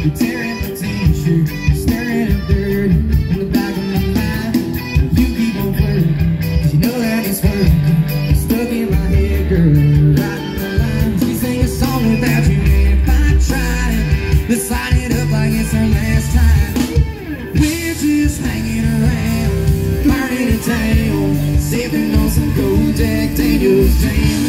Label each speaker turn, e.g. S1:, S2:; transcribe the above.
S1: You're tearing my t-shirt, staring at dirt in the back of my mind. You keep on flirting, 'cause you know that it's working. Stuck in my head, girl, writing the lines. We sing a song without you, if I tried let's light it up like it's our last time. We're just hanging around, burning a town, sipping on some Jack Daniels jam.